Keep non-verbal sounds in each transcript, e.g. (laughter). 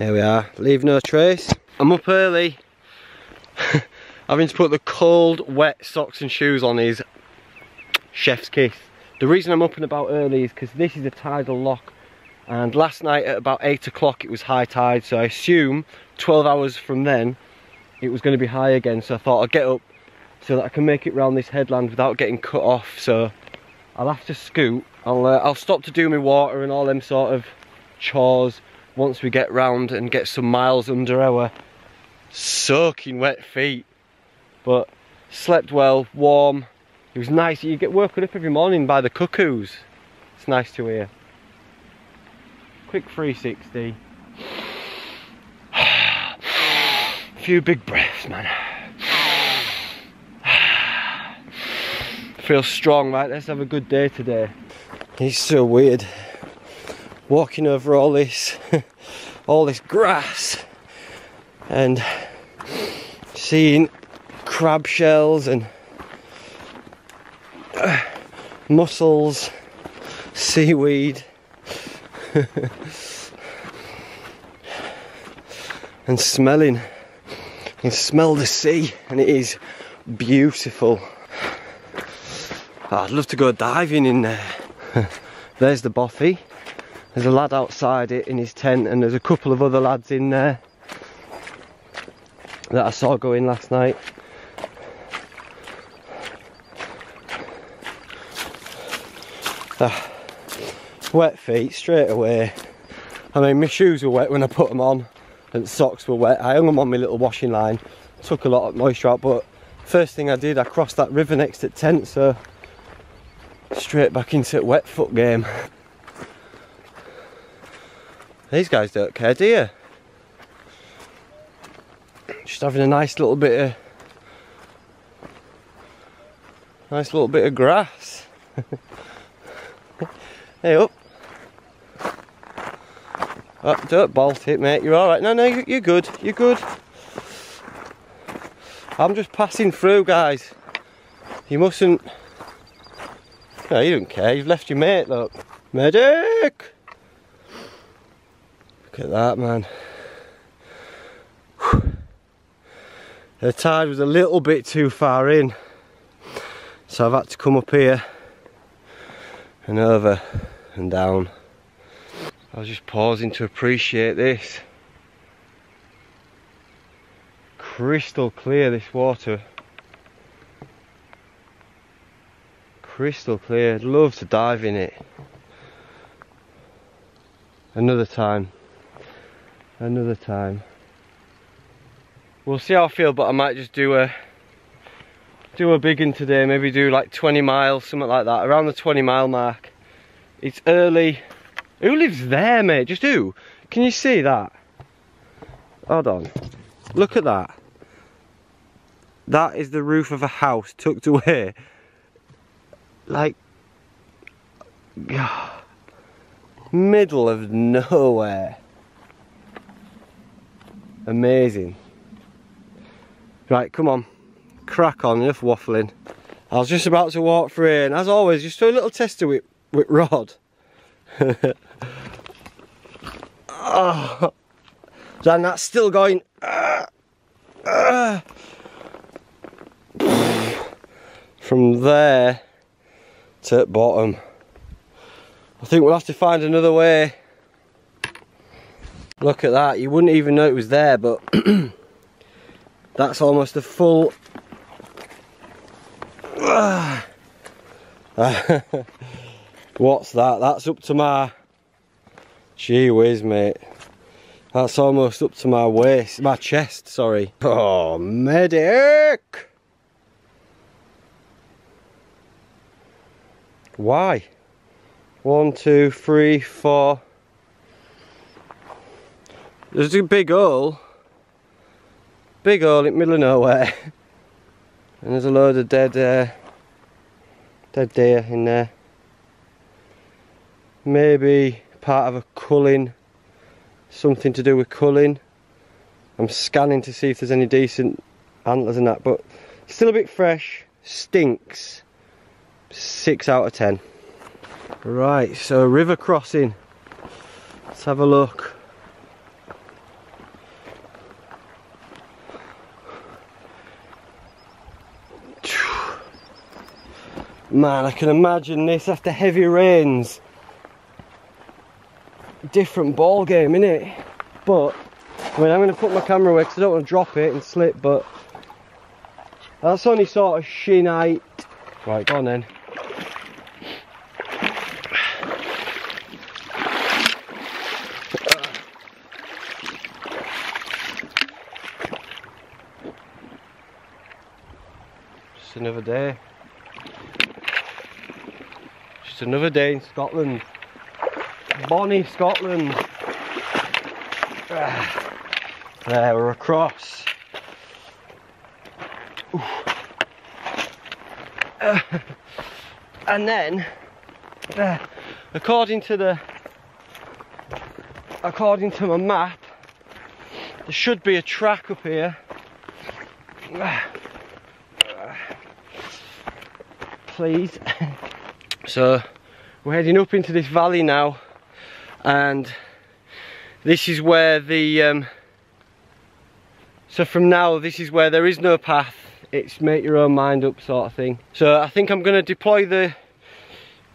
There we are, leave no trace. I'm up early. (laughs) Having to put the cold, wet socks and shoes on is chef's kiss. The reason I'm up and about early is because this is a tidal lock and last night at about 8 o'clock it was high tide so I assume 12 hours from then it was going to be high again so I thought I'd get up so that I can make it round this headland without getting cut off so I'll have to scoot I'll, uh, I'll stop to do my water and all them sort of chores once we get round and get some miles under our soaking wet feet. But slept well warm. It was nice. You get woken up every morning by the cuckoos. It's nice to hear. Quick 360 a (sighs) few big breaths man. (sighs) Feel strong right? Let's have a good day today. It's so weird walking over all this (laughs) all this grass and seeing crab shells and uh, mussels seaweed (laughs) and smelling. You can smell the sea and it is beautiful. Oh, I'd love to go diving in there. (laughs) There's the bothy. There's a lad outside it in his tent and there's a couple of other lads in there that I saw going last night. Ah wet feet straight away. I mean, my shoes were wet when I put them on, and socks were wet. I hung them on my little washing line, took a lot of moisture out, but first thing I did, I crossed that river next to tent, so straight back into a wet foot game. These guys don't care, do you? Just having a nice little bit of nice little bit of grass. (laughs) hey up. Oh, don't bolt it, mate. You're all right. No, no, you're good. You're good. I'm just passing through, guys. You mustn't. No, you don't care. You've left your mate. Look, medic. Look at that, man. The tide was a little bit too far in, so I've had to come up here and over and down. I was just pausing to appreciate this. Crystal clear this water. Crystal clear. I'd love to dive in it. Another time. Another time. We'll see how I feel, but I might just do a do a big one today. Maybe do like 20 miles, something like that, around the 20 mile mark. It's early. Who lives there, mate? Just who? Can you see that? Hold on. Look at that. That is the roof of a house tucked away. Like, (sighs) middle of nowhere. Amazing. Right, come on. Crack on, enough waffling. I was just about to walk through here, and as always, just do a little tester with, with rod. oh. (laughs) Then that's still going. (sighs) From there to bottom. I think we'll have to find another way. Look at that, you wouldn't even know it was there, but (clears throat) that's almost a full (sighs) What's that? That's up to my... Gee whiz, mate. That's almost up to my waist, my chest, sorry. Oh, medic! Why? One, two, three, four. There's a big hole. Big hole in the middle of nowhere. (laughs) And there's a load of dead, uh, dead deer in there. Maybe part of a culling. Something to do with culling. I'm scanning to see if there's any decent antlers in that but still a bit fresh. Stinks. 6 out of 10 right so river crossing. Let's have a look Man, I can imagine this after heavy rains. Different ball game, innit? But, I mean, I'm going to put my camera away because I don't want to drop it and slip, but that's only sort of shin height. Right, go on then. Just another day. Another day in Scotland. Bonnie, Scotland. Ah. There, we're across. And then, uh, according to the, according to my map, there should be a track up here. Uh, please. (laughs) so, we're heading up into this valley now, and this is where the um, so from now this is where there is no path. It's make your own mind up sort of thing. So I think I'm going to deploy the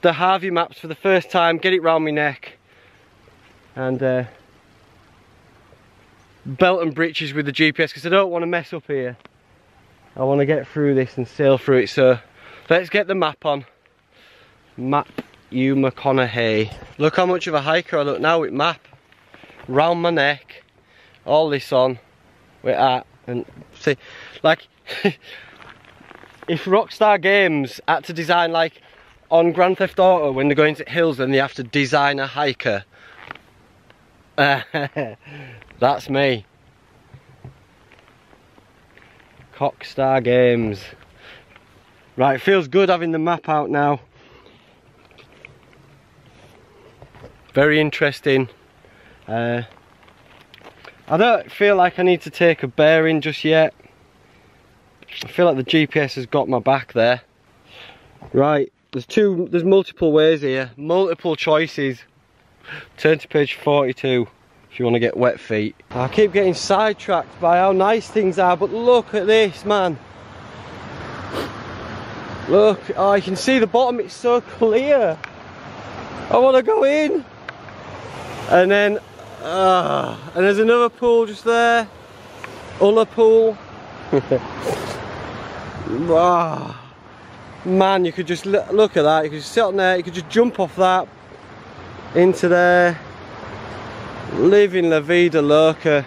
the Harvey maps for the first time get it round my neck and uh, belt and breeches with the GPS because I don't want to mess up here. I want to get through this and sail through it. So let's get the map on you McConaughey. Look how much of a hiker I look now with map. Round my neck. All this on. With that. And see like (laughs) if Rockstar Games had to design like on Grand Theft Auto when they're going to hills and they have to design a hiker. (laughs) That's me. Cockstar Games. Right feels good having the map out now very interesting uh, I don't feel like I need to take a bearing just yet. I feel like the GPS has got my back there. Right, there's two, there's multiple ways here, multiple choices. Turn to page 42 if you want to get wet feet. I keep getting sidetracked by how nice things are, but look at this, man. Look, oh, you can see the bottom, it's so clear. I want to go in. And then Ah, and there's another pool just there. Other pool. (laughs) ah, man, you could just look at that. You could just sit on there. You could just jump off that into there. Living la vida loca.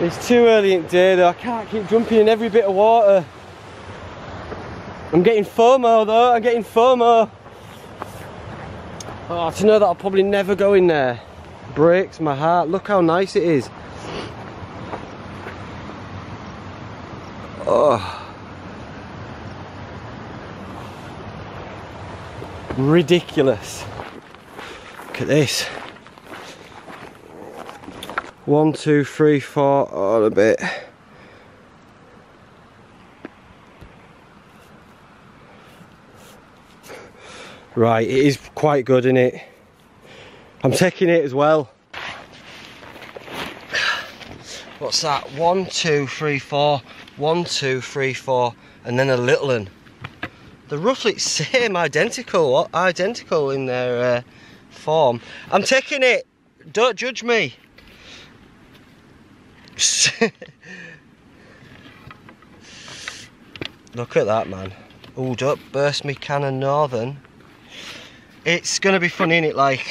It's too early in the day though. I can't keep jumping in every bit of water. I'm getting FOMO though. I'm getting FOMO. Oh, to know that I'll probably never go in there breaks my heart. Look how nice it is. Oh. Ridiculous. Look at this. One, two, three, four, oh, a bit. Right, it is quite good, isn't it? I'm taking it as well. What's that? One, two, three, four. One, two, three, four. And then a little one. They're roughly (laughs) same, identical, identical in their uh, form. I'm taking it. Don't judge me. (laughs) Look at that, man. Oh, don't burst me cannon northern. It's to be funny, is it? Like,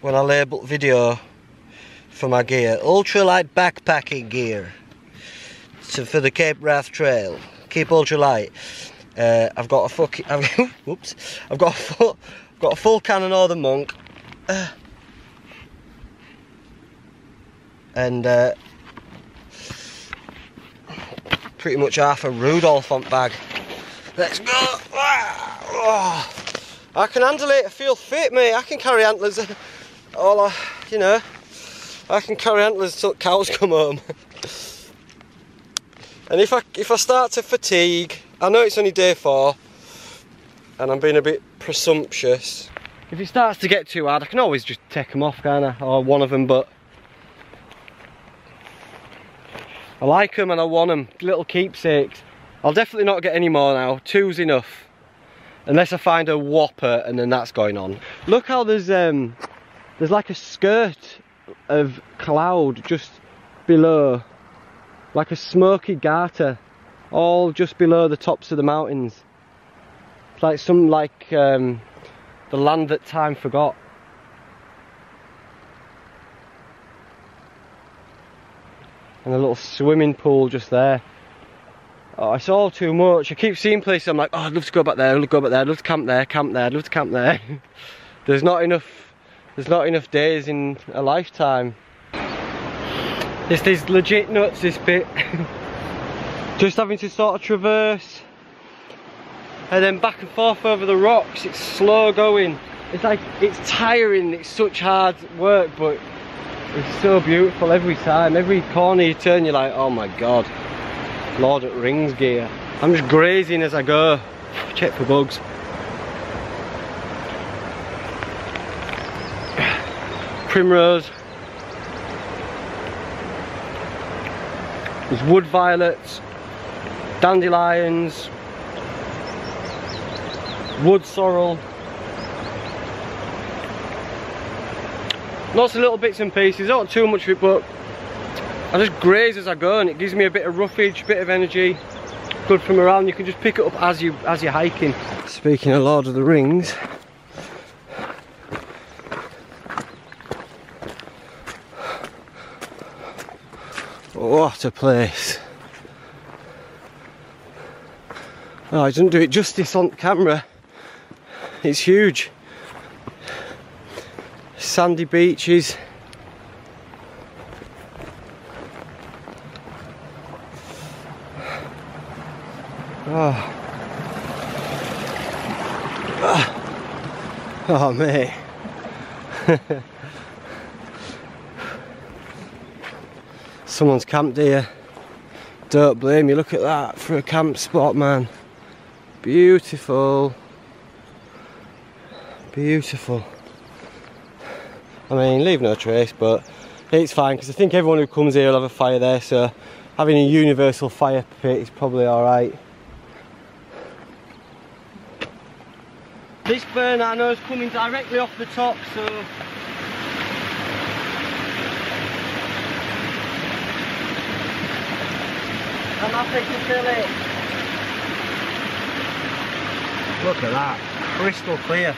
when I label video for my gear. Ultralight backpacking gear. So for the Cape Wrath Trail. Keep ultralight. Uh, I've got a fucking. I've, (laughs) whoops. I've got a full. I've got a full cannon Northern Monk. Uh, (sighs) and uh, pretty much half a Rudolph on bag. Let's go. Oh, I can handle it. I feel fit, mate. I can carry antlers all I, you know, I can carry antlers till cows (laughs) come home. and if I if I start to fatigue, I know it's only day four, and I'm being a bit presumptuous. If it starts to get too hard, I can always just take them off, can I? Or one of them, but I like them and I want them, little keepsakes. I'll definitely not get any more now. Two's enough. Unless I find a whopper and then that's going on. Look how there's um there's like a skirt of cloud just below. Like a smoky garter. All just below the tops of the mountains. It's like some like um the land that time forgot. And a little swimming pool just there. Oh, it's all too much. I keep seeing places I'm like, oh, I'd love to go back there, I'd love to go back there, I'd love to camp there, camp there, I'd love to camp there. (laughs) there's not enough, there's not enough days in a lifetime. This is legit nuts, this bit. (laughs) Just having to sort of traverse and then back and forth over the rocks. It's slow going. It's like, it's tiring, it's such hard work, but it's so beautiful every time. Every corner you turn, you're like, oh my God. Lord of Rings gear. I'm just grazing as I go. Check for bugs. Primrose. There's wood violets, dandelions, wood sorrel. Lots of little bits and pieces, not too much of it, but I just graze as I go and it gives me a bit of roughage, bit of energy. Good from around, you can just pick it up as you as you're hiking. Speaking of Lord of the Rings, what a place. Oh, I didn't do it justice on camera. It's huge. Sandy beaches, Ah. Ah. Oh. Oh, oh mate. Someone's camped here. Don't blame you, look at that for a camp spot man. Beautiful. Beautiful. I mean, leave no trace, but it's fine because I think everyone who comes here will have a fire there, so having a universal fire pit is probably alright. This burn I know is coming directly off the top, so I'm happy to fill it. Look at that, crystal clear.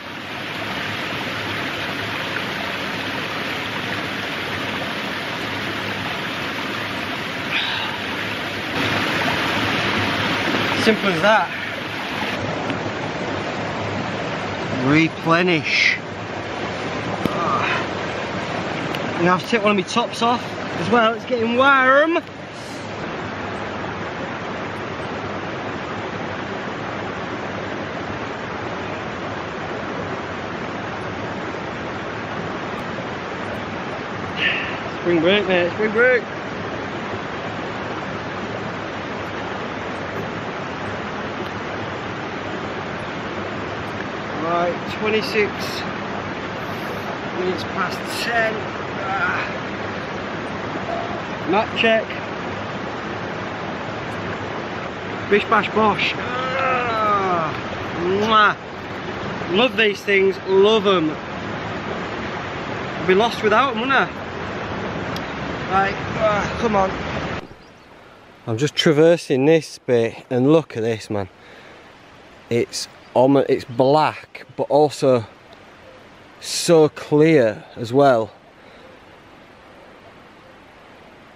Simple as that. Replenish. Ah. I'm gonna have to take one of my tops off as well, it's getting warm. Spring break mate, spring break. Right, 26 minutes past 10. Ah. Map check. Bish bash bosh. Ah. Love these things, love them. I'd be lost without them, wouldn't I? Right, ah, come on. I'm just traversing this bit and look at this man. It's it's black but also so clear as well.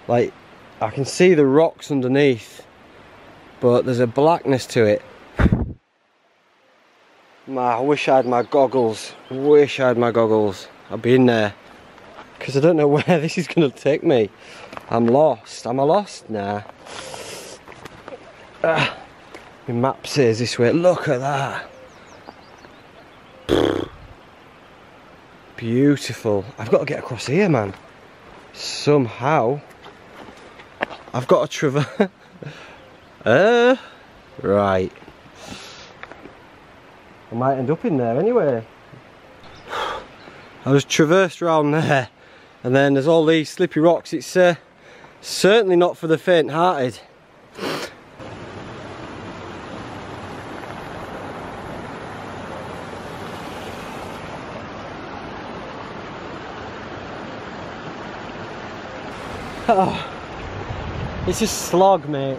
Like I can see the rocks underneath but there's a blackness to it. I wish I had my goggles. Wish I had my goggles. I'd be in there. Because I don't know (laughs) where this is going to take me. I'm lost. Am I lost? Nah. ah. My map says this way. Look at that. Beautiful. I've got to get across here, man. Somehow. I've got to traverse. (laughs) uh, right. I might end up in there anyway. (sighs) I was traversed around there and then there's all these slippy rocks. It's uh, certainly not for the faint-hearted. Oh, it's a slog, mate.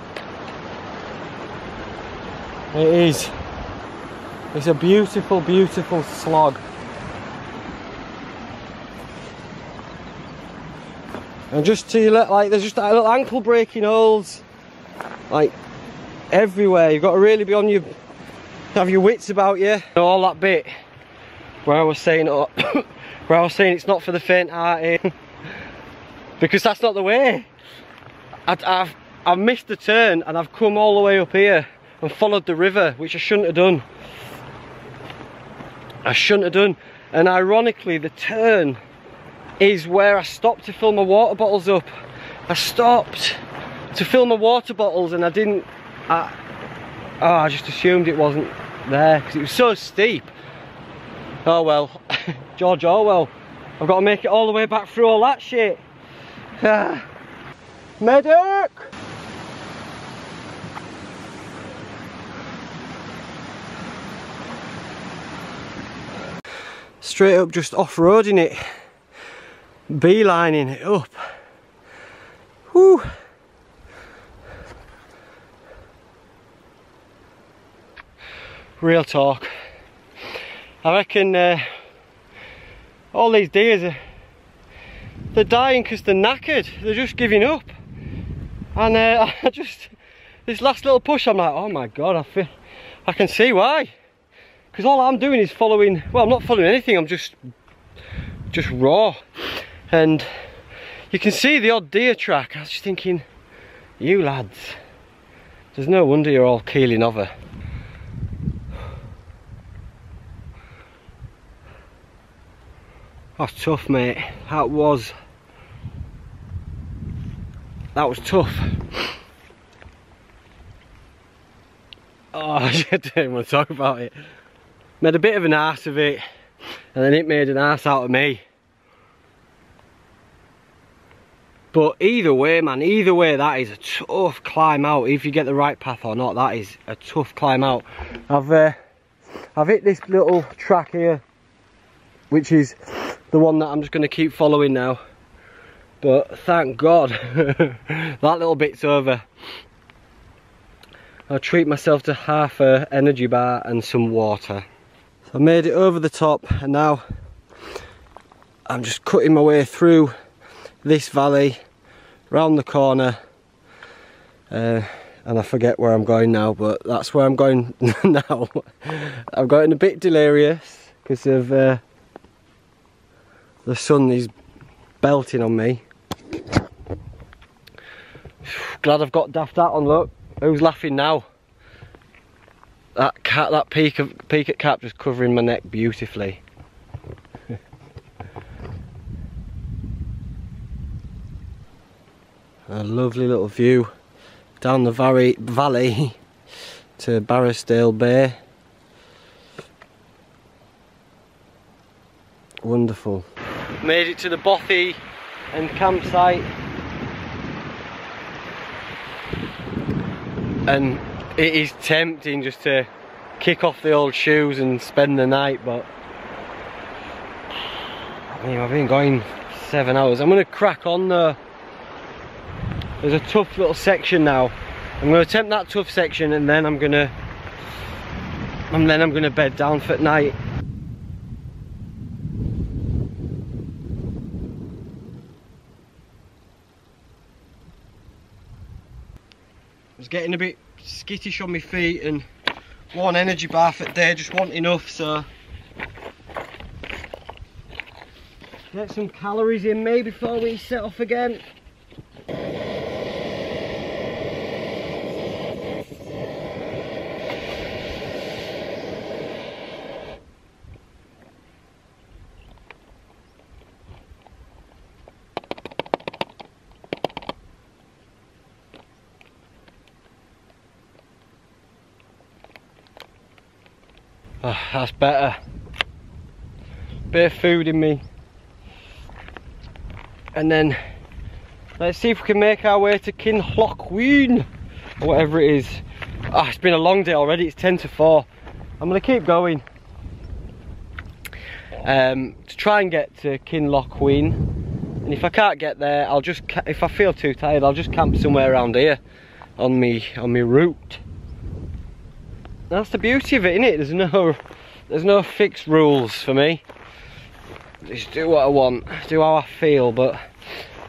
It is. It's a beautiful, beautiful slog. And just to look like there's just little ankle breaking holes like everywhere. You've got to really be on your have your wits about you. All that bit where I was saying (coughs) where I was saying it's not for the faint hearted because that's not the way. I, I've I've missed the turn and I've come all the way up here and followed the river, which I shouldn't have done. I shouldn't have done. And ironically, the turn is where I stopped to fill my water bottles up. I stopped to fill my water bottles and I didn't, I, oh, I just assumed it wasn't there because it was so steep. Oh well, (laughs) George Orwell, I've got to make it all the way back through all that shit. Ah. (laughs) Medic! Straight up just off-roading it, beelining it up. Whew. Real talk. I reckon uh, all these deers are they're dying because they're knackered. They're just giving up. And uh, (laughs) I just, this last little push, I'm like, oh my God, I feel, I can see why. Because all I'm doing is following, well, I'm not following anything, I'm just, just raw. And you can see the odd deer track. I was just thinking, you lads, there's no wonder you're all keeling over. (sighs) That's tough, mate. That was. That was tough. Oh, (laughs) I even want to talk about it. Made a bit of an ass of it, and then it made an ass out of me. But either way, man, either way, that is a tough climb out. If you get the right path or not, that is a tough climb out. I've uh, I've hit this little track here, which is the one that I'm just going to keep following now. But thank God, (laughs) that little bit's over. I'll treat myself to half a energy bar and some water. So I made it over the top and now I'm just cutting my way through this valley, round the corner, uh, and I forget where I'm going now, but that's where I'm going (laughs) now. I'm getting a bit delirious because of uh, the sun is belting on me. Glad I've got daft hat on, look. Who's laughing now? That cat, that peak of peak cap just covering my neck beautifully. (laughs) A lovely little view down the valley, valley (laughs) to Barrisdale Bay. Wonderful. Made it to the bothy and campsite. And it is tempting just to kick off the old shoes and spend the night, but I mean, I've been going seven hours. I'm gonna crack on though. There's a tough little section now. I'm gonna attempt that tough section and then I'm gonna and then I'm gonna bed down for night. Getting a bit skittish on my feet and one energy bar for day just wasn't enough so. Get some calories in me before we set off again Oh, that's better. Bit of food in me. And then let's see if we can make our way to Kinlochween or whatever it is. Oh, it's been a long day already, it's 10 to 4. I'm gonna keep going. Um, to try and get to Kinlochween And if I can't get there, I'll just, if I feel too tired, I'll just camp somewhere around here on me on me route. That's the beauty of it, isn't it? There's no there's no fixed rules for me. Just do what I want, do how I feel, but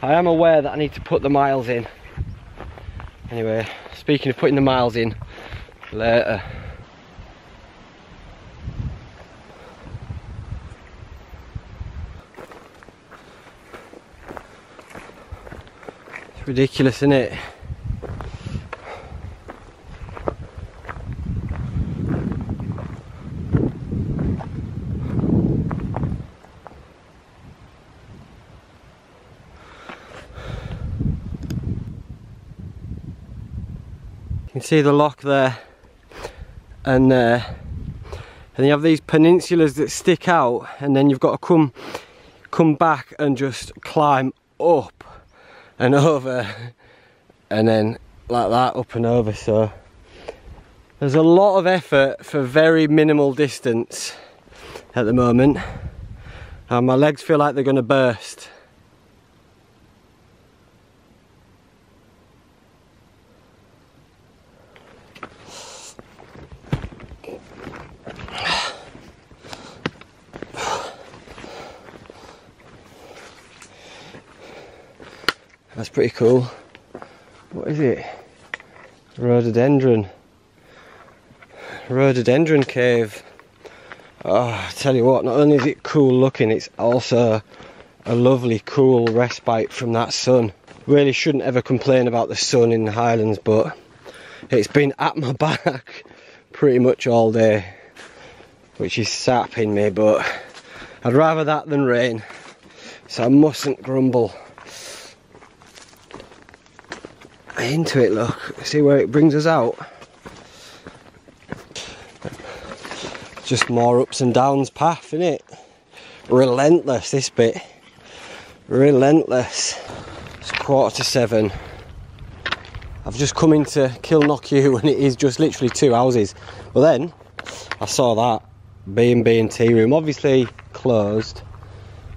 I am aware that I need to put the miles in. Anyway, speaking of putting the miles in, later. It's ridiculous, isn't it? See the lock there. And uh, and you have these peninsulas that stick out and then you've got to come come back and just climb up and over and then like that up and over. So there's a lot of effort for very minimal distance at the moment. And my legs feel like they're going to burst That's pretty cool. What is it? Rhododendron. Rhododendron cave. Oh, I tell you what, not only is it cool looking, it's also a lovely cool respite from that sun. Really shouldn't ever complain about the sun in the Highlands, but it's been at my (laughs) back pretty much all day, which is sapping me, but I'd rather that than rain, so I mustn't grumble. Into it look. See where it brings us out? Just more ups and downs path in it relentless this bit. Relentless. It's quarter to seven. I've just come into Kilknock and (laughs) it is just literally two houses. But then I saw that B&B and tea room obviously closed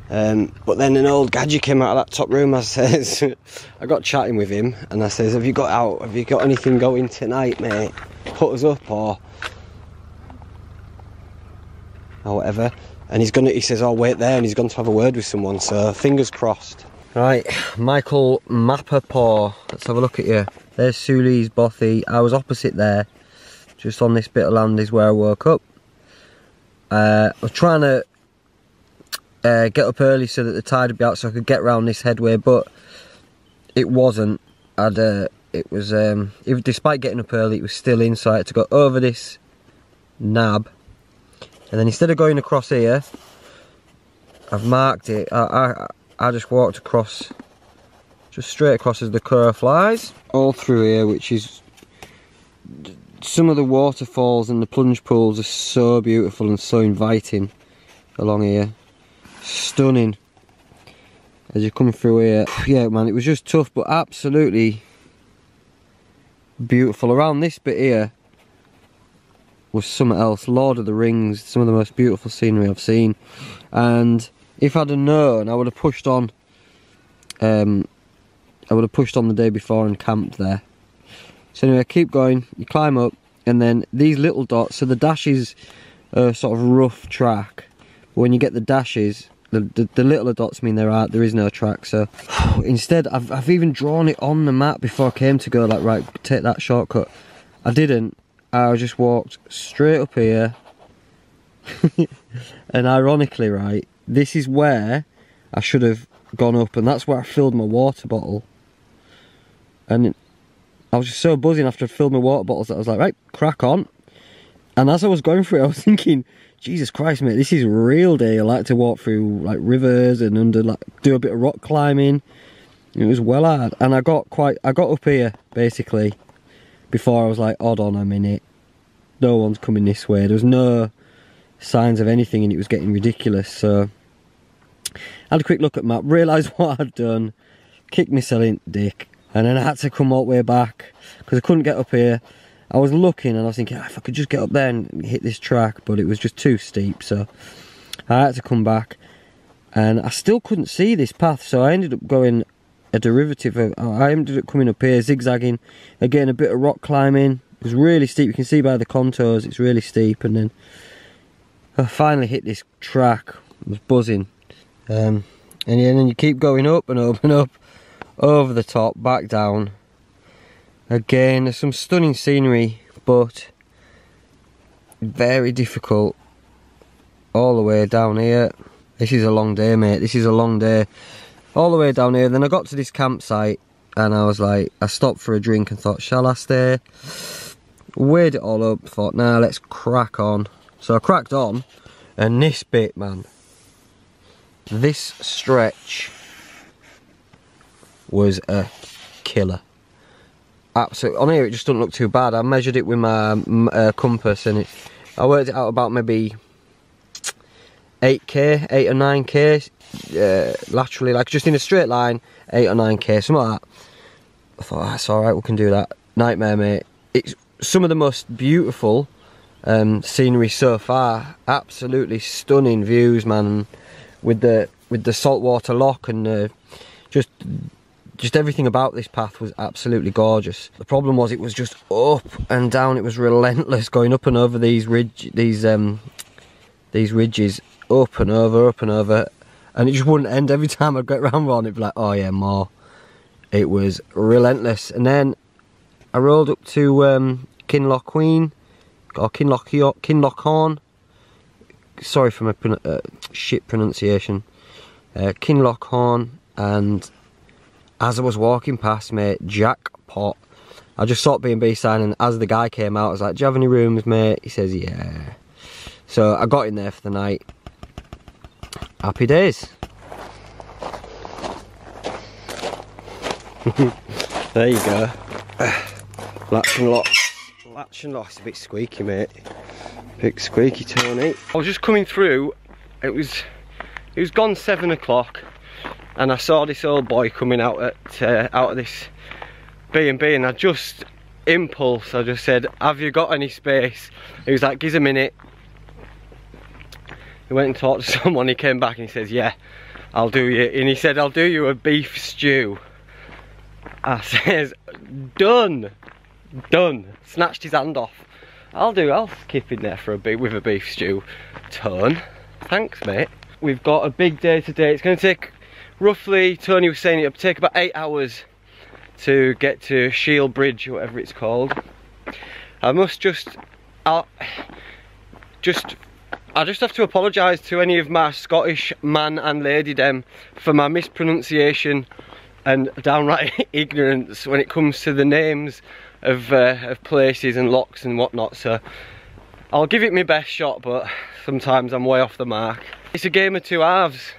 um, but then an old gadget came out of that top room. I says, (laughs) I got chatting with him, and I says, "Have you got out? Have you got anything going tonight, mate? Put us up or or whatever." And he's gonna. He says, "I'll wait there," and he's gone to have a word with someone. So fingers crossed. Right, Michael Mapapaw. Let's have a look at you. There's Suli's bothy. I was opposite there, just on this bit of land is where I woke up. Uh, I was trying to uh, get up early so that the tide would be out so I could get round this headway but it wasn't. I'd, uh, it was um, if, despite getting up early it was still in so I had to go over this nab and then instead of going across here I've marked it. I, I, I just walked across just straight across as the crow flies all through here which is some of the waterfalls and the plunge pools are so beautiful and so inviting along here stunning. As you're coming through here. Yeah man it was just tough but absolutely beautiful. Around this bit here was something else. Lord of the Rings some of the most beautiful scenery I've seen. And if I'd have known I would have pushed on um, I would have pushed on the day before and camped there. So anyway keep going. You climb up and then these little dots so the dashes are sort of rough track. But when you get the dashes the, the, the littler dots mean there are there is no track so (sighs) instead I've, I've even drawn it on the map before I came to go like right take that shortcut. I didn't. I just walked straight up here. (laughs) And ironically right this is where I should have gone up and that's where I filled my water bottle. And I was just so buzzing after I'd filled my water bottles that I was like right crack on. And as I was going through it I was (laughs) thinking Jesus Christ, mate, this is real day. I like to walk through like rivers and under like do a bit of rock climbing. It was well hard, and I got quite. I got up here basically before I was like, "Odd on a minute, no one's coming this way. There was no signs of anything, and it was getting ridiculous. So I had a quick look at map, realised (laughs) what I'd done, kicked myself in dick, and then I had to come all the way back because I couldn't get up here. I was looking and I was thinking oh, if I could just get up there and hit this track, but it was just too steep, so I had to come back. and I still couldn't see this path so I ended up going a derivative of, I ended up coming up here zigzagging again a bit of rock climbing. It was really steep. You can see by the contours it's really steep. And then I finally hit this track I was buzzing. Um, and then you keep going up and up and up over the top back down again there's some stunning scenery but very difficult all the way down here this is a long day, mate. This is a long day. All the way down here. Then I got to this campsite and I was like, I stopped for a drink and thought, shall I stay? Weighed it all up, thought, nah, let's crack on. So I cracked on and this bit, man, this stretch was a killer. Absolutely. On here it just doesn't look too bad. I measured it with my uh, compass and it, I worked it out about maybe 8k, 8 or 9k uh, laterally, like just in a straight line, 8 or 9k, something like that. I thought, that's alright, we can do that. Nightmare, mate. It's some of the most beautiful um, scenery so far. Absolutely stunning views, man. With the with the saltwater lock and uh, just just everything about this path was absolutely gorgeous. The problem was it was just up and down. It was relentless going up and over these ridge, these um, these ridges up and over, up and over, and it just wouldn't end. Every time I'd get round one, it'd be like, oh yeah, more. It was relentless. And then I rolled up to um, Kinlochween, or Kinloch, Kinlochhorn. Sorry for my uh, shit pronunciation. Uh, Kinloch Hourn, and as I was walking past, mate, jackpot. I just saw B&B sign, and as the guy came out, I was like, do you have any rooms, mate? He says, yeah. So I got in there for the night, happy days. (laughs) there you go. Latch and lock. Latch and lock. A bit squeaky, mate. Bit squeaky, Tony. I was just coming through. It was it was gone seven o'clock, and I saw this old boy coming out at uh, out of this B and I just impulse. I just said, "Have you got any space?" He was like, "Give us a minute." he went and talked to (laughs) someone, he came back and he says, yeah, I'll do you, and he said, I'll do you a beef stew. I (laughs) says, done, done, snatched his hand off. I'll do, I'll skip in there for a bit with a beef stew. Turn, thanks mate. We've got a big day today, it's gonna take roughly, Tony was saying it would take about eight hours to get to Shiel Bridge, whatever it's called. I must just, I'll, just I just have to apologise to any of my Scottish man and lady dem for my mispronunciation and downright (laughs) ignorance when it comes to the names of, uh, of places and locks and whatnot so I'll give it my best shot but sometimes I'm way off the mark. It's a game of two halves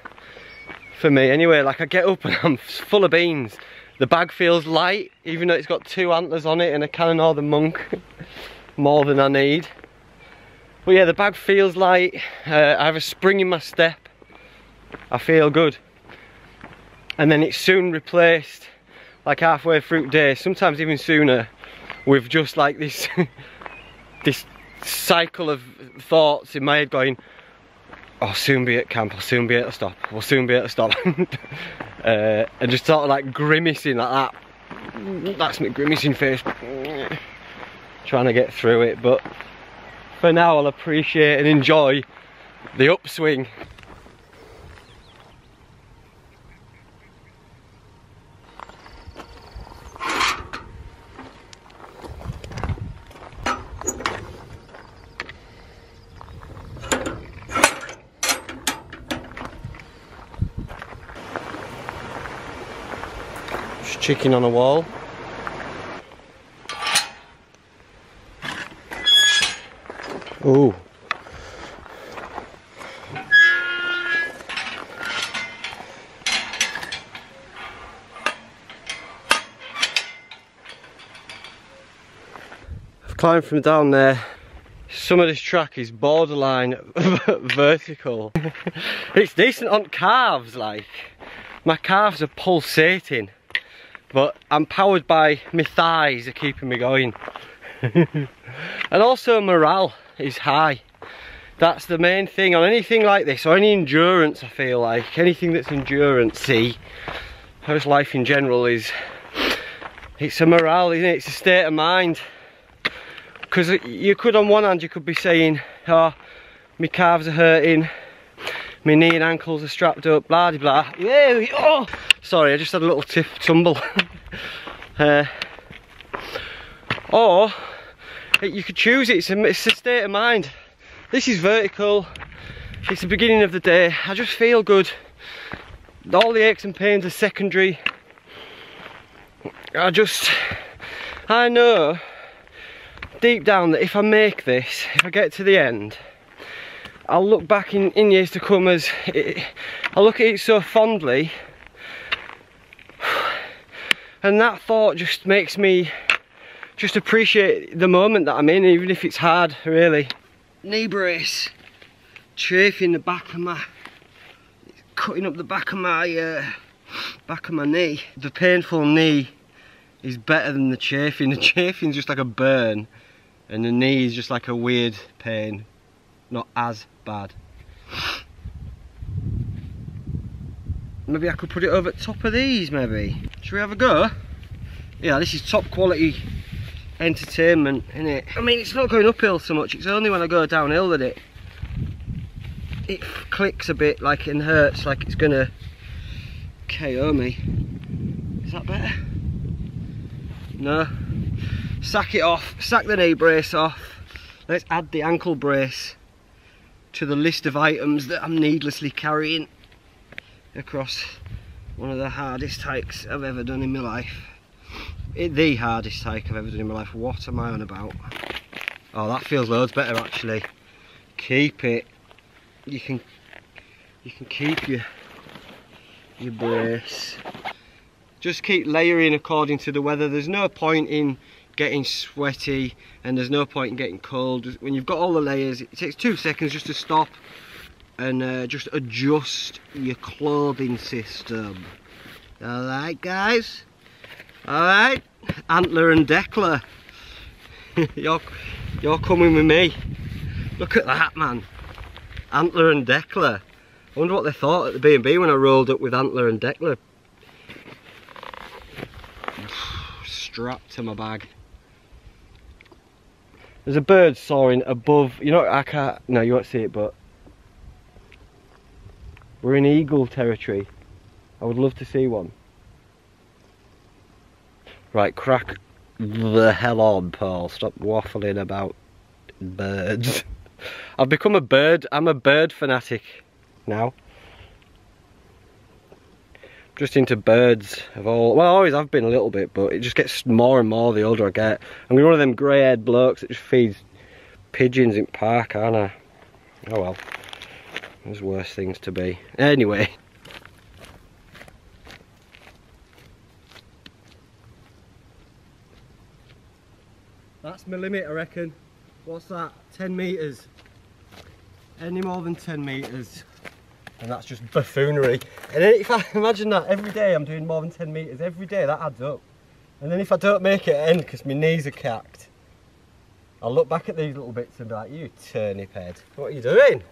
for me anyway like I get up and (laughs) I'm full of beans. The bag feels light even though it's got two antlers on it and a of Northern Monk (laughs) more than I need. But yeah, the bag feels light. Uh, I have a spring in my step. I feel good. And then it's soon replaced, like halfway through day, sometimes even sooner, with just like this, (laughs) this cycle of thoughts in my head going, I'll soon be at camp, I'll soon be at to stop, I'll soon be at to stop. (laughs) uh, and just sort of like grimacing like that. That's my grimacing face. Trying to get through it, but for now I'll appreciate and enjoy the upswing. Chicken on a wall. Oh. I've climbed from down there. Some of this track is borderline (laughs) vertical. (laughs) it's decent on calves, like. My calves are pulsating. But I'm powered by my thighs are keeping me going. (laughs) and also morale is high. That's the main thing on anything like this, or any endurance I feel like, anything that's endurance-y, how's life in general is, it's a morale, isn't it? It's a state of mind. Because you could, on one hand, you could be saying, oh, my calves are hurting, my knee and ankles are strapped up, blah de blah. Yeah, oh, sorry, I just had a little tip tumble. (laughs) uh, or you could choose it. It's a, it's a state of mind. This is vertical. It's the beginning of the day. I just feel good. All the aches and pains are secondary. I just, I know deep down that if I make this, if I get to the end, I'll look back in, in years to come as, I look at it so fondly and that thought just makes me just appreciate the moment that I'm in even if it's hard really. Knee brace chafing the back of my cutting up the back of my uh, back of my knee. The painful knee is better than the chafing. The chafing's just like a burn and the knee is just like a weird pain. Not as bad. Maybe I could put it over top of these maybe. Should we have a go? Yeah, this is top quality entertainment, isn't it? I mean, it's not going uphill so much. It's only when I go downhill that it it clicks a bit like and hurts like it's gonna KO me. Is that better? No. Sack it off, sack the knee brace off. Let's add the ankle brace to the list of items that I'm needlessly carrying across one of the hardest hikes I've ever done in my life. It, the hardest hike I've ever done in my life. What am I on about? Oh, that feels loads better actually. Keep it. You can you can keep your your brace. Just keep layering according to the weather. There's no point in getting sweaty and there's no point in getting cold. When you've got all the layers, it takes two seconds just to stop and uh, just adjust your clothing system. Alright guys? Alright? Antler and Decla. (laughs) you're, you're coming with me. Look at that man. Antler and Decla. I wonder what they thought at the B&B when I rolled up with Antler and Decla. (sighs) Strapped to my bag. There's a bird soaring above, you know, I can't, no you won't see it but we're in eagle territory. I would love to see one. Right, crack the hell on, Paul. Stop waffling about birds. (laughs) I've become a bird, I'm a bird fanatic now. Just into birds of all, well I always have been a little bit, but it just gets more and more the older I get. I'm one of them grey haired blokes that just feeds pigeons in park, aren't I? Oh well. There's worse things to be. Anyway. That's my limit, I reckon. What's that? 10 metres. Any more than 10 metres. And that's just buffoonery. And if I (laughs) imagine that every day I'm doing more than 10 metres, every day that adds up. And then if I don't make it end because my knees are cacked, I'll look back at these little bits and be like, you turnip head, what are you doing?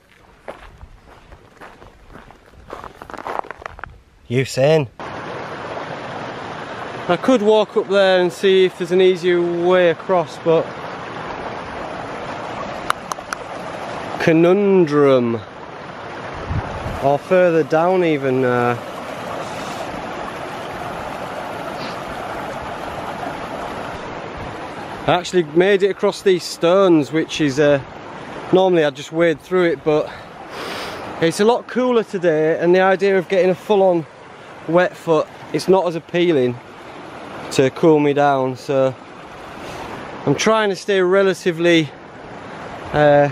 You saying? I could walk up there and see if there's an easier way across, but conundrum or further down even uh, I actually made it across these stones which is uh, normally I just wade through it but it's a lot cooler today and the idea of getting a full-on wet foot it's not as appealing to cool me down so I'm trying to stay relatively uh,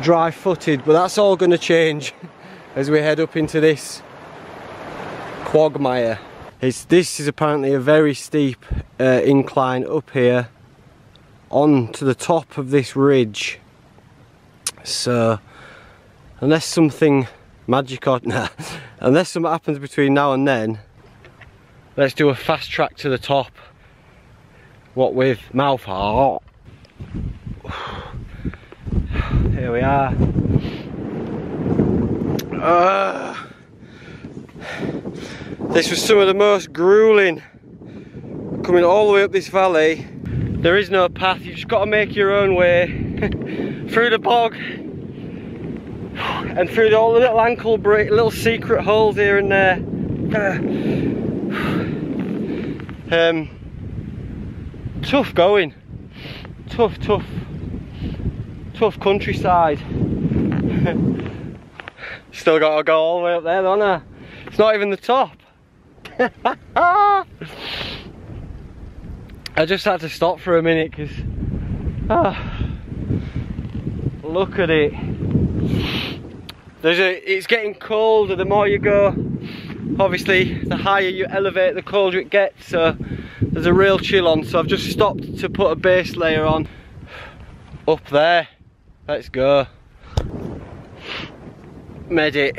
dry footed but that's all going to change (laughs) as we head up into this quagmire. It's, this is apparently a very steep uh, incline up here on to the top of this ridge. So unless something magic or (laughs) nah, unless something happens between now and then let's do a fast track to the top. What with mouth heart. (sighs) Here we are Uh, this was some of the most grueling coming all the way up this valley. There is no path, you just got to make your own way (laughs) through the bog and through all the little ankle break, little secret holes here and there. (sighs) Um, tough going, tough, tough, tough countryside. (laughs) Still got to go all the way up there, don't I? It's not even the top. (laughs) I just had to stop for a minute because ah, look at it. There's a, it's getting colder the more you go. Obviously, the higher you elevate, the colder it gets. So there's a real chill on. So I've just stopped to put a base layer on up there. Let's go. Made it.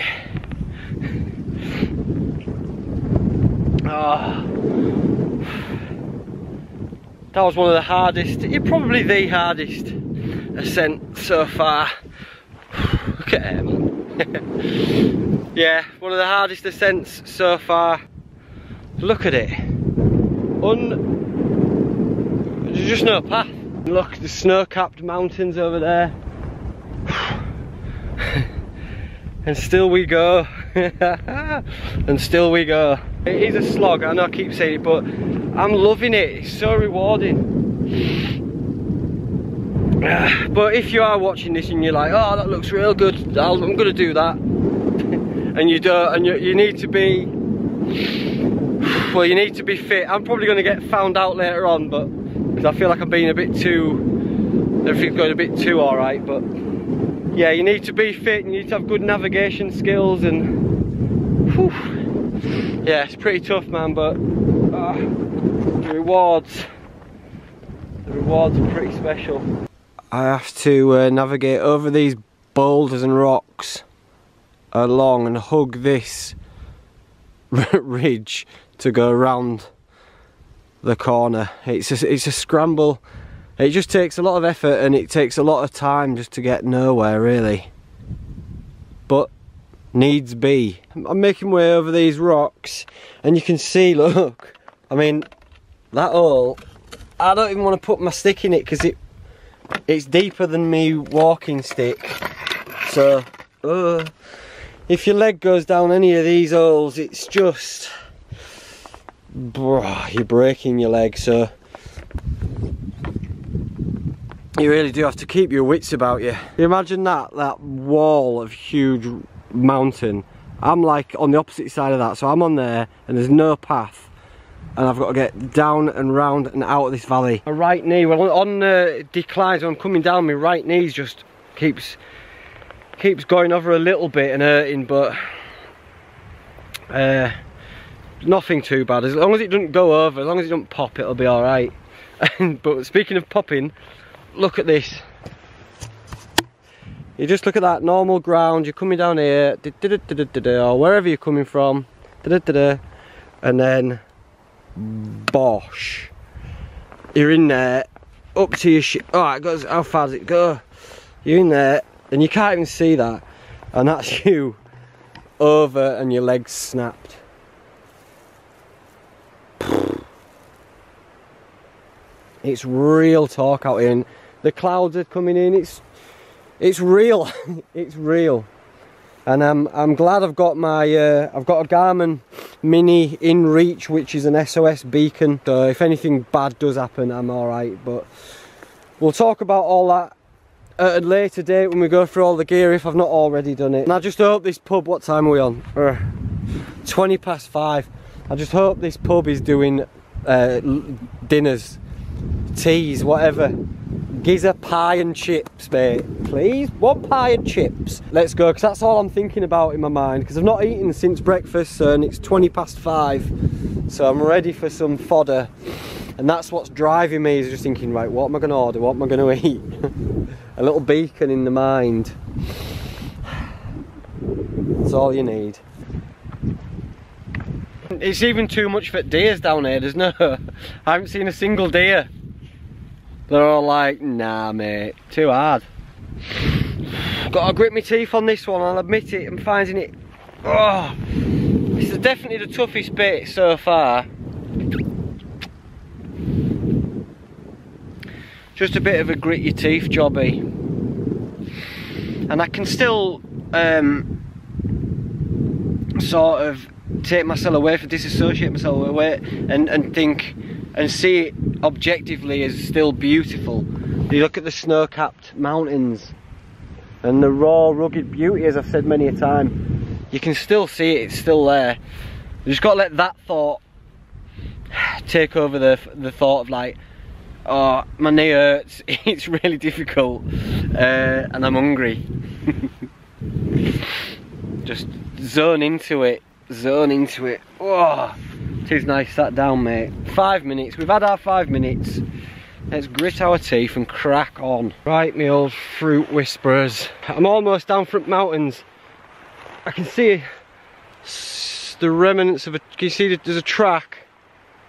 Oh. That was one of the hardest, probably the hardest ascent so far. Look at him. yeah, one of the hardest ascents so far. Look at it. Un There's just no path. Look, the snow-capped mountains over there. (sighs) (laughs) and still we go. (laughs) and still we go. It is a slog, I know I keep saying it, but I'm loving it. It's so rewarding. (sighs) but if you are watching this and you're like, oh, that looks real good, i am gonna do that, (laughs) and you don't, and you, you need to be, (sighs) well, you need to be fit. I'm probably gonna get found out later on, but because I feel like I'm being a bit too, everything's going a bit too alright, but yeah, you need to be fit, and you need to have good navigation skills, and whew, yeah, it's pretty tough, man, but uh, the rewards, the rewards are pretty special. I have to uh, navigate over these boulders and rocks along and hug this (laughs) ridge to go around the corner. It's a, it's a scramble. It just takes a lot of effort and it takes a lot of time just to get nowhere really. But needs be. I'm making way over these rocks and you can see, (laughs) look, I mean, that hole, I don't even want to put my stick in it because it it's deeper than me walking stick so uh, if your leg goes down any of these holes it's just bro, you're breaking your leg so you really do have to keep your wits about you. you imagine that that wall of huge mountain I'm like on the opposite side of that so I'm on there and there's no path and I've got to get down and round and out of this valley. My right knee, well on uh, declines when I'm coming down, my right knee just keeps keeps going over a little bit and hurting, but uh, nothing too bad. As long as it doesn't go over, as long as it doesn't pop, it'll be alright. (laughs) but speaking of popping, look at this. You just look at that normal ground, you're coming down here, or wherever you're coming from, and then Bosh. You're in there, up to your shit. Oh, it goes, how far does it go? You're in there, and you can't even see that. And that's (laughs) you over and your legs snapped. It's real talk out here the clouds are coming in. It's it's real. (laughs) it's real. And I'm, I'm glad I've got my uh, I've got a Garmin Mini InReach which is an SOS beacon. So if anything bad does happen I'm alright but we'll talk about all that at a later date when we go through all the gear if I've not already done it. And I just hope this pub what time are we on? Uh, 20 past 5 I just hope this pub is doing uh, dinners teas whatever Giza pie and chips, mate. Please, one pie and chips. Let's go, because that's all I'm thinking about in my mind, because I've not eaten since breakfast, and it's 20 past five. So I'm ready for some fodder. And that's what's driving me, is just thinking, right, what am I going to order? What am I going (laughs) to eat? A little beacon in the mind. That's all you need. It's even too much for deers down here, there's no... (laughs) I haven't seen a single deer. They're all like, nah mate, too hard. Got to grit my teeth on this one, I'll admit it, I'm finding it, oh, this is definitely the toughest bit so far. Just a bit of a grit your teeth jobby. And I can still um, sort of take myself away, for disassociate myself away and, and think and see it objectively is still beautiful. You look at the snow-capped mountains and the raw rugged beauty as I've said many a time. You can still see it, it's still there. You just got to let that thought take over the, the thought of like oh my knee hurts (laughs) it's really difficult uh, and I'm hungry. (laughs) Just zone into it zone into it. Oh it is nice sat down mate. Five minutes we've had our five minutes. Let's grit our teeth and crack on. Right me old fruit whisperers. I'm almost down front mountains. I can see the remnants of a can you see there's a track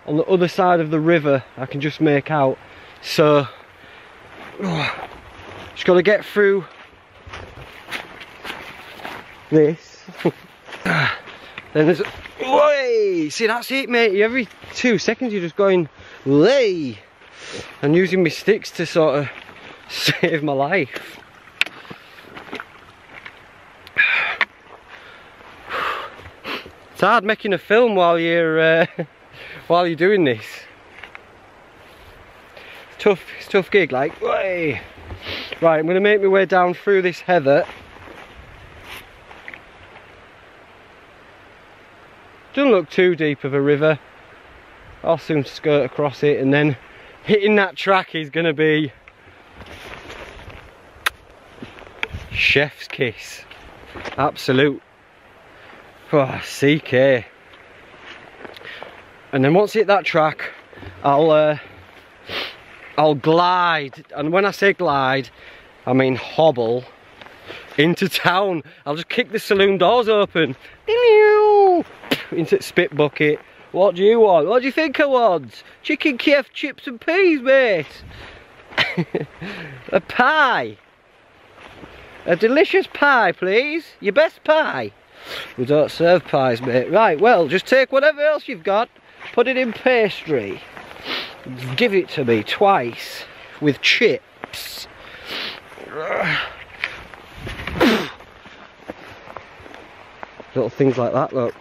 on the other side of the river i can just make out. So oh, (sighs) just got to get through this (laughs) ah. Then there's way see that's it mate. Every two seconds you're just going lay. and using my sticks to sort of (laughs) save my life. (sighs) It's hard making a film while you're uh, (laughs) while you're doing this. It's tough it's tough gig like way right I'm gonna make my way down through this heather Doesn't look too deep of a river. I'll soon skirt across it and then hitting that track is going to be chef's kiss. Absolute. Oh, CK. And then once hit that track, I'll uh, I'll glide. And when I say glide, I mean hobble into town. I'll just kick the saloon doors open into spit bucket. What do you want? What do you think I want? Chicken Kiev chips and peas, mate. (laughs) a pie. A delicious pie, please. Your best pie. We don't serve pies, mate. Right, well, just take whatever else you've got, put it in pastry. Give it to me twice with chips. Little things like that, look.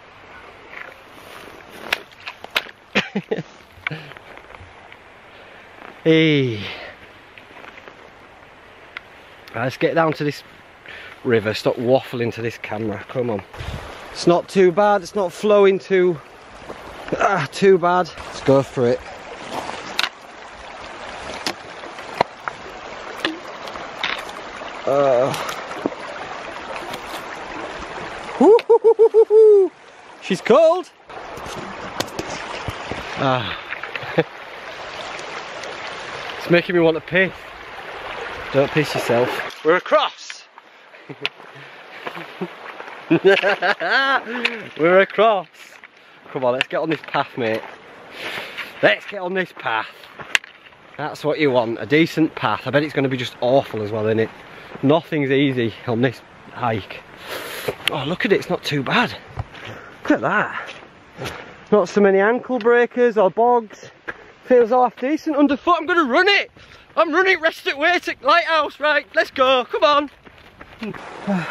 Hey. let's get down to this river. Stop waffling to this camera. Come on. It's not too bad. It's not flowing too ah, too bad. Let's go for it. Uh. (laughs) She's cold. Ah. (laughs) it's making me want to piss. Don't piss yourself. We're across! (laughs) We're across. Come on, let's get on this path, mate. Let's get on this path. That's what you want, a decent path. I bet it's going to be just awful as well, isn't it? Nothing's easy on this hike. Oh, look at it, it's not too bad. Look at that. Not so many ankle breakers or bogs. Feels half decent underfoot. I'm gonna run it. I'm running rest at way to lighthouse. Right, let's go. Come on. (sighs)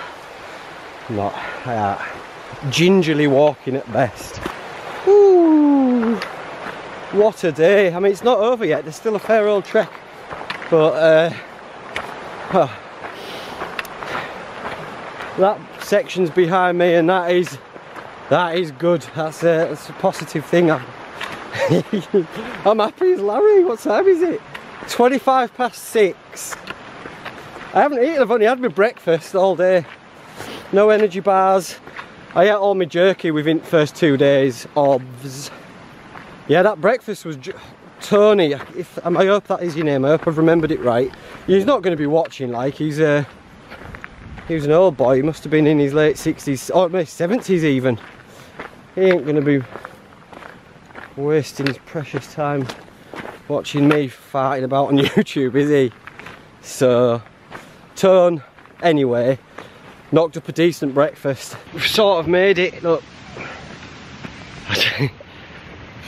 Not uh, gingerly walking at best. Ooh, what a day. I mean, it's not over yet. There's still a fair old trek. But uh, (sighs) that section's behind me and that is that is good. That's a, that's a positive thing. I'm, (laughs) I'm happy as Larry. What time is it? 25 past six. I haven't eaten, I've only had my breakfast all day. No energy bars. I ate all my jerky within the first two days. Obs. Yeah, that breakfast was Tony. If I hope that is your name. I hope I've remembered it right. He's not going to be watching. Like he's uh, he was an old boy. He must have been in his late 60s or maybe 70s even he ain't gonna be wasting his precious time watching me farting about on (laughs) YouTube, is he? So, turn Anyway, knocked up a decent breakfast. We've sort of made it, look. (laughs)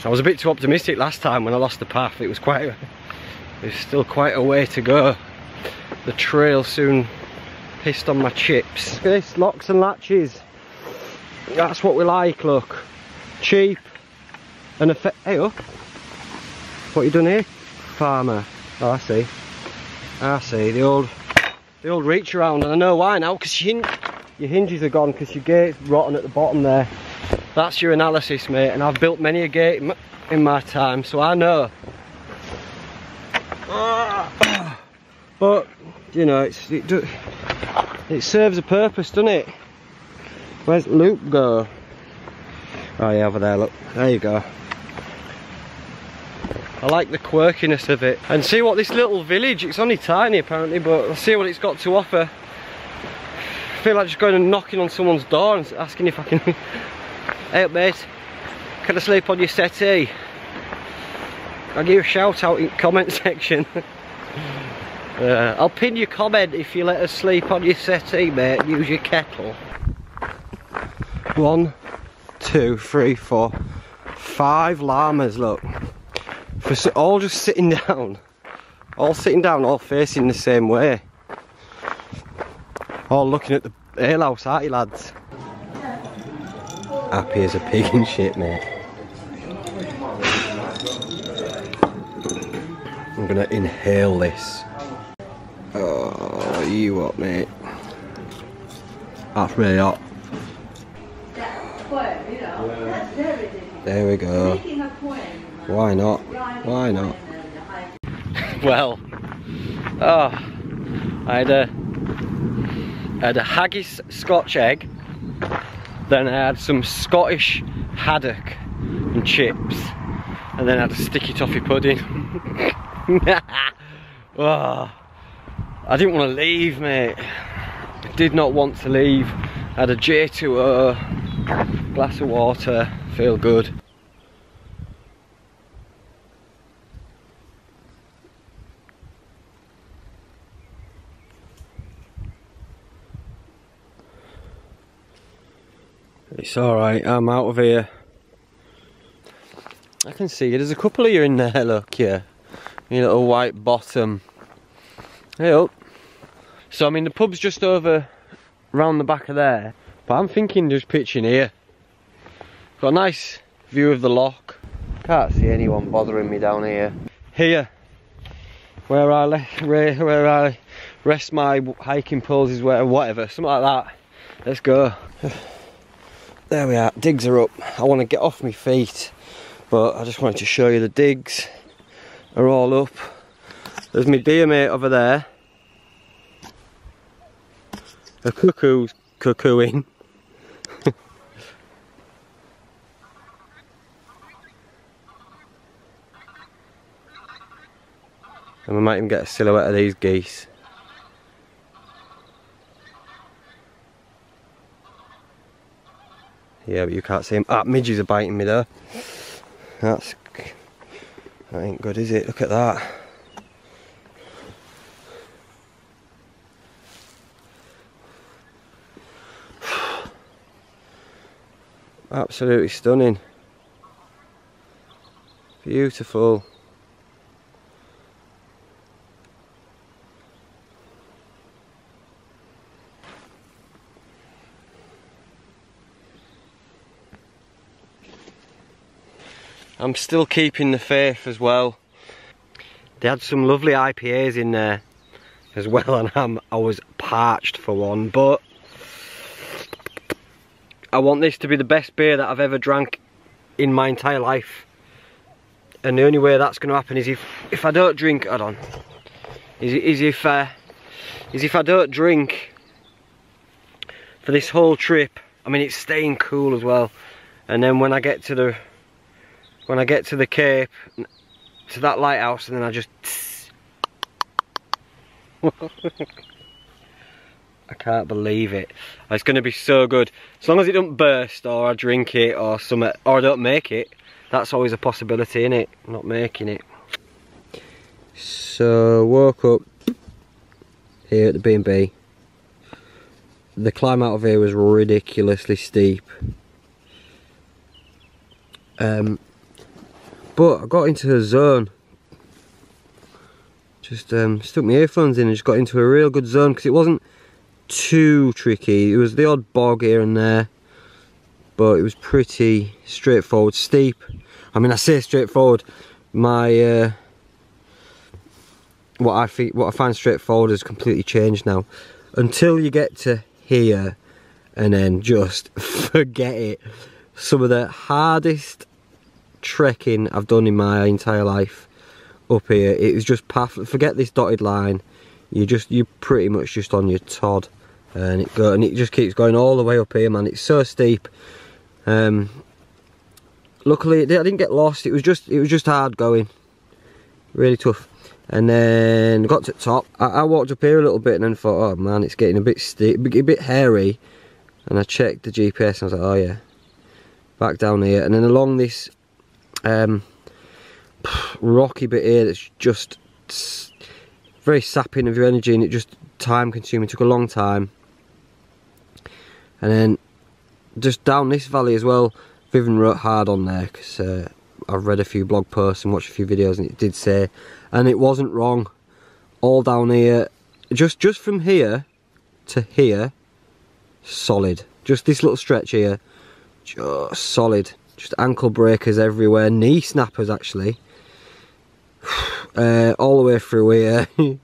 I was a bit too optimistic last time when I lost the path. It was quite, it still quite a way to go. The trail soon pissed on my chips. Look at this, locks and latches. That's what we like, look. Cheap and effect. Hey up. What you done here? Farmer. Oh, I see. I see. The old, the old reach around, and I know why now. Because your, your hinges are gone because your gate's rotten at the bottom there. That's your analysis, mate, and I've built many a gate in my time, so I know. But, you know, it, it serves a purpose, doesn't it? Where's Luke go? Oh yeah, over there, look. There you go. I like the quirkiness of it. And see what this little village, it's only tiny apparently, but I'll see what it's got to offer. I feel like just going and knocking on someone's door and asking if I can (laughs) Hey up mate, can I sleep on your settee? I'll give you a shout out in comment (laughs) section. uh, I'll pin your comment if you let us sleep on your settee mate, use your kettle. One, two, three, four, five llamas look. For all just sitting (laughs) down. All sitting down, all facing the same way. All looking at the alehouse, aren't you lads? happy as a pig in shit, mate. I'm gonna inhale this. Oh, you what, mate? That's really hot. There we go. Why not? Why not? (laughs) well, oh, I had a, I had a haggis scotch egg then I had some Scottish haddock and chips. And then I had a sticky toffee pudding. oh, (laughs) I didn't want to leave, mate. I did not want to leave. I had a J2O, glass of water, feel good. It's alright, I'm out of here. I can see you. There's a couple of you in there, look, yeah. Your little white bottom. Hey up. So, I mean, the pub's just over round the back of there. But I'm thinking just pitching here. Got a nice view of the lock. Can't see anyone bothering me down here. Here, where I, where I rest my hiking poles is where, whatever, something like that. Let's go. (sighs) there we are digs are up I want to get off my feet but I just wanted to show you the digs are all up there's my deer mate over there a cuckoo's cuckooing and we might even get a silhouette of these geese Yeah, but you can't see them. Ah, midges are biting me there. That's... That ain't good, is it? Look at that. (sighs) Absolutely stunning. Beautiful. I'm still keeping the faith as well. They had some lovely IPAs in there as well (laughs) and I'm, I was parched for one but I want this to be the best beer that I've ever drank in my entire life and the only way that's going to happen is if if I don't drink hold on is, is if uh, is if I don't drink for this whole trip I mean it's staying cool as well and then when I get to the when I get to the cape to that lighthouse and then I just (laughs) I can't believe it. It's going to be so good. As long as it don't burst or I drink it or some or I don't make it that's always a possibility in it? Not making it. So woke up here at the B&B the climb out of here was ridiculously steep. Um, but I got into a zone. Just um, stuck my earphones in and just got into a real good zone because it wasn't too tricky. It was the odd bog here and there, but it was pretty straightforward, steep. I mean, I say straightforward. My uh, what I think, what I find straightforward has completely changed now. Until you get to here, and then just (laughs) forget it. Some of the hardest trekking I've done in my entire life up here. It was just path. Forget this dotted line. You just you're pretty much just on your Todd, and it go and it just keeps going all the way up here, man. It's so steep. Um, luckily, I didn't get lost. It was just it was just hard going, really tough. And then got to the top. I, I walked up here a little bit and then thought, oh man, it's getting a bit steep, a bit hairy. And I checked the GPS and I was like, oh yeah, back down here. And then along this um, rocky bit here that's just very sapping of your energy and it just time consuming, took a long time. And then just down this valley as well, Vivian wrote hard on there because uh, I've read a few blog posts and watched a few videos and it did say, and it wasn't wrong, all down here, just, just from here to here, solid. Just this little stretch here, just solid. Just ankle breakers everywhere, knee snappers actually. (sighs) Uh, all the way through here, (laughs)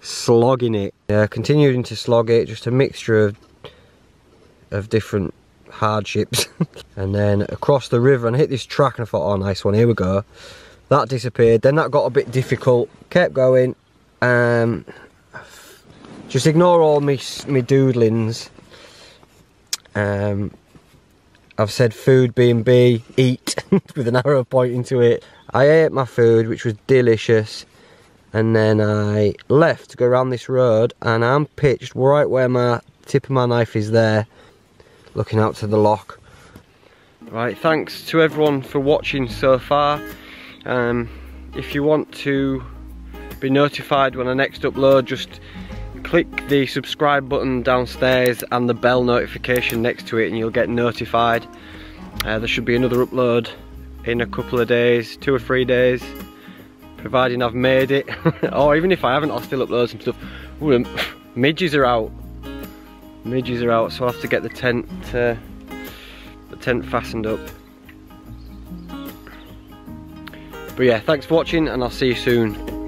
slogging it. Yeah, continuing to slog it, just a mixture of of different hardships. (laughs) and then across the river and I hit this track and I thought, oh nice one, here we go. That disappeared, then that got a bit difficult, kept going. Um, just ignore all me, me doodlings. Um, I've said food B&B, eat, (laughs) with an arrow pointing to it. I ate my food, which was delicious. And then I left to go around this road and I'm pitched right where my tip of my knife is there, looking out to the lock. Right, thanks to everyone for watching so far. Um, if you want to be notified when I next upload, just click the subscribe button downstairs and the bell notification next to it and you'll get notified. Uh, there should be another upload in a couple of days, two or three days, providing I've made it. (laughs) or even if I haven't, I'll still upload some stuff. Ooh, (laughs) midges are out. Midges are out, so I'll have to get the tent, uh, the tent fastened up. But yeah, thanks for watching and I'll see you soon.